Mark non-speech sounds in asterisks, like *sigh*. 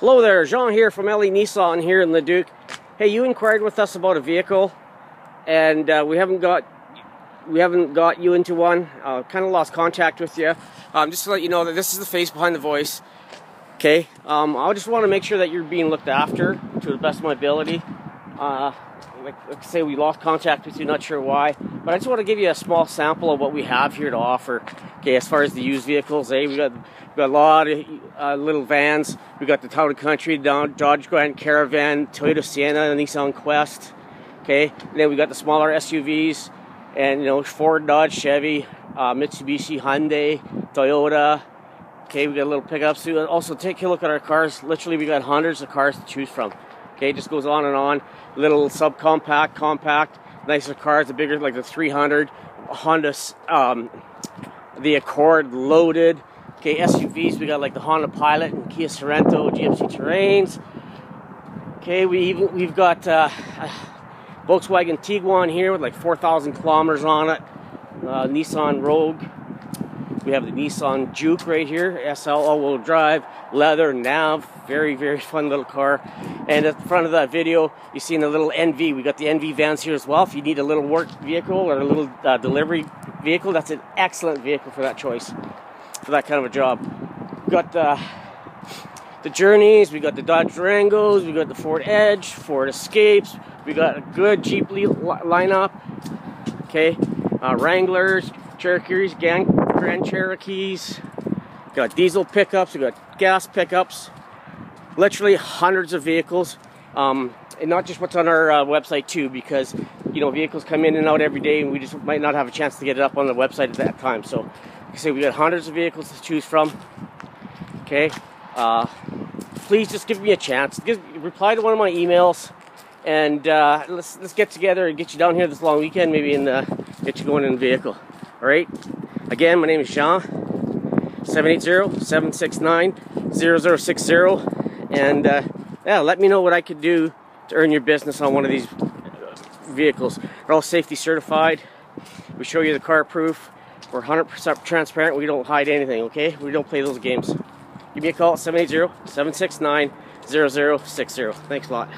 Hello there, Sean here from L.A. Nissan here in Leduc. Hey, you inquired with us about a vehicle, and uh, we haven't got we haven't got you into one. Uh, kind of lost contact with you. Um, just to let you know that this is the face behind the voice. Okay, um, I just want to make sure that you're being looked after to the best of my ability. Uh, like, like I say, we lost contact with you, not sure why, but I just want to give you a small sample of what we have here to offer. Okay, as far as the used vehicles, eh, we got got a lot of uh, little vans. We got the Town and Country, Dodge Grand Caravan, Toyota Sienna, Nissan Quest. Okay, and then we got the smaller SUVs, and you know Ford, Dodge, Chevy, uh, Mitsubishi, Hyundai, Toyota. Okay, we got a little pickups. Also, take a look at our cars. Literally, we got hundreds of cars to choose from. Okay, it just goes on and on. Little subcompact, compact, nicer cars, the bigger like the 300, Honda, um, the Accord loaded. Okay, SUVs, we got like the Honda Pilot and Kia Sorento, GMC Terrains. Okay, we even we've got uh, *sighs* Volkswagen Tiguan here with like 4,000 kilometers on it. Uh, Nissan Rogue we have the Nissan Juke right here, SL all-wheel drive, leather, nav, very, very *laughs* fun little car. And at the front of that video, you've seen a little NV. We got the NV vans here as well. If you need a little work vehicle or a little uh, delivery vehicle, that's an excellent vehicle for that choice, for that kind of a job. We've got uh, the Journeys, we got the Dodge Durangos, we got the Ford Edge, Ford Escapes, we got a good Jeep lineup, okay, uh, Wranglers, Cherokees, Gang Grand Cherokees, got diesel pickups, we got gas pickups, literally hundreds of vehicles. Um, and not just what's on our uh, website too, because you know vehicles come in and out every day, and we just might not have a chance to get it up on the website at that time. So, I say, we got hundreds of vehicles to choose from. Okay, uh, please just give me a chance. Give, reply to one of my emails, and uh, let's let's get together and get you down here this long weekend, maybe, and uh, get you going in the vehicle. All right. Again, my name is Sean. 780-769-0060. And uh, yeah, let me know what I could do to earn your business on one of these vehicles. They're all safety certified. We show you the CarProof. We're 100% transparent. We don't hide anything, okay? We don't play those games. Give me a call at 780-769-0060. Thanks a lot.